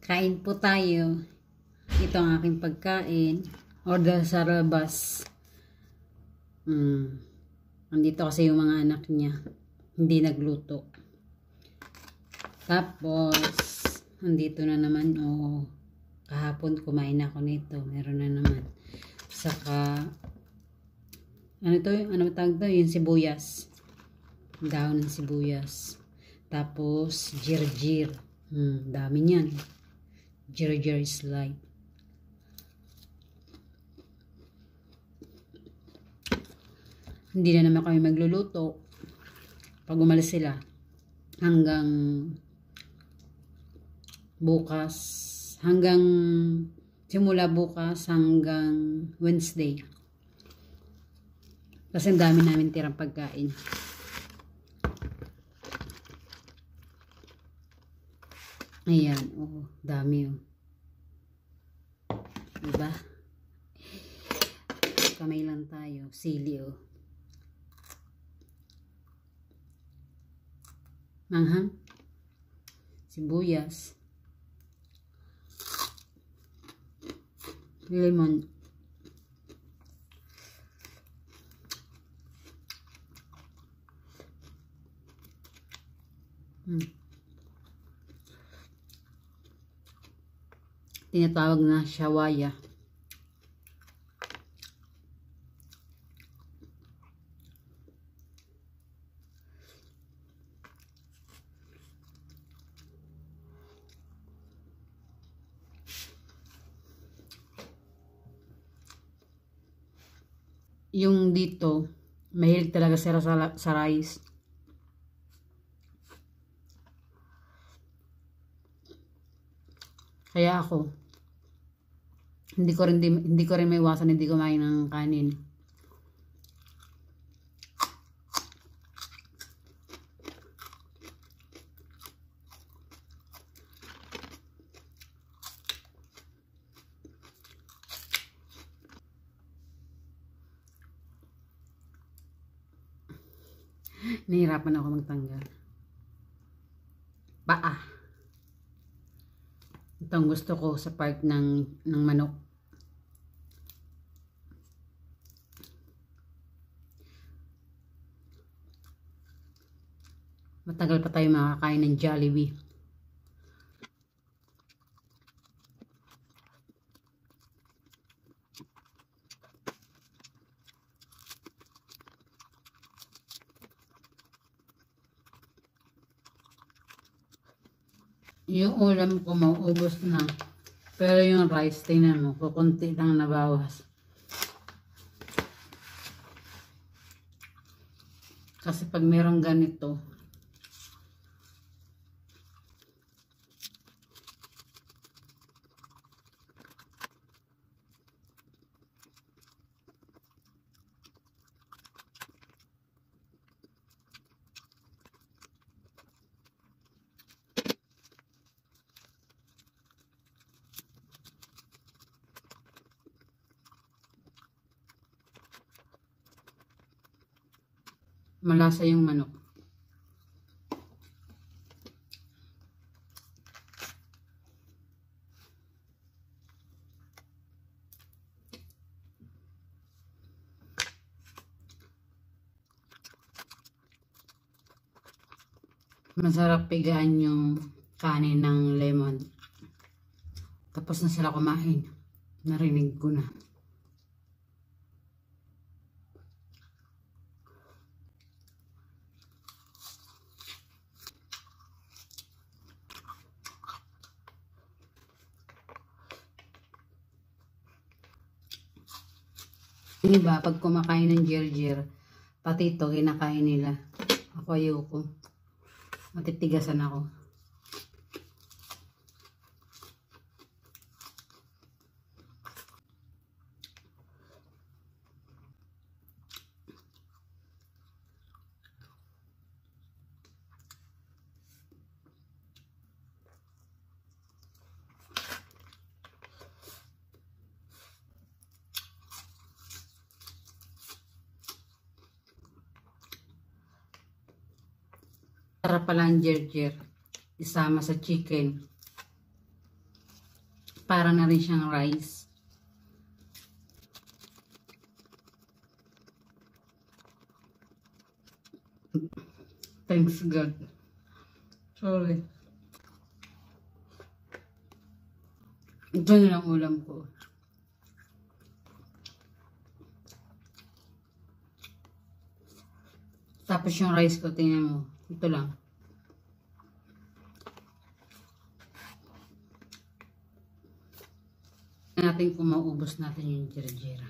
Kain po tayo. Ito ang aking pagkain. Order sa labas. Hmm. Andito kasi yung mga anak niya. Hindi nagluto. Tapos, andito na naman, oh, kahapon kumain ako nito. Meron na naman. Saka, ano to, ano tawag to? Yung sibuyas. Daon ng sibuyas. Tapos, jirjir. Hmm, dami niyan. Jirjir is life. Hindi na naman kami magluluto. Pag umalis sila, hanggang bukas, hanggang simula bukas hanggang Wednesday. Kasi ang dami namin tirang pagkain. Ayan, oh, dami oh. Diba? Kamay lang tayo, sili oh. Manghang, sibuyas, lemon, Hmm. Tinatawag na shawaya. Yung dito, mahilig talaga sila sa, sa rice. Kaya ako, hindi ko rin, hindi ko rin may iwasan hindi kumain ng kanin. Nahirapan ako magtanggal. Paa. Ito ang gusto ko sa part ng, ng manok. Matagal pa tayo makakain ng Jollibee. Yung ulam ko maubos na. Pero yung rice, tingnan mo, kukunti lang nabawas. Kasi pag merong ganito, malasa yung manok. Masarap pigaan yung kanin ng lemon. Tapos na sila kumain. Narinig ko na. Yung iba, pag kumakain ng jirjir, pati ito, kinakain nila. Ako ayoko. Matitigasan ako. Sarap pala ang jerjer. Isama sa chicken. Para na rin siyang rice. Thanks God. Sorry. Ito na lang ulam ko. Tapos yung rice ko, tingnan mo. Ito lang. Natin kung maubos natin yung jirjira.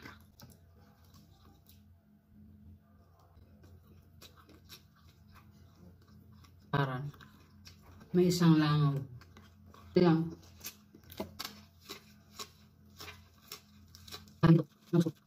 Parang may isang langaw. Ito lang. Ano? Ano?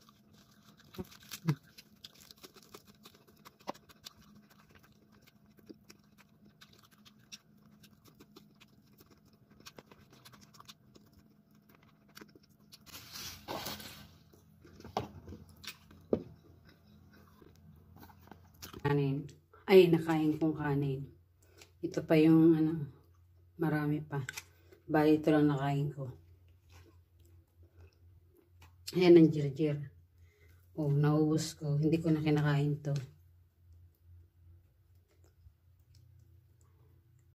Kanin. Ay, nakain kong kanin. Ito pa yung ano, marami pa. Bali, ito lang nakain ko. Ayan ang jirjir. Oh, naubos ko. Hindi ko na kinakain to.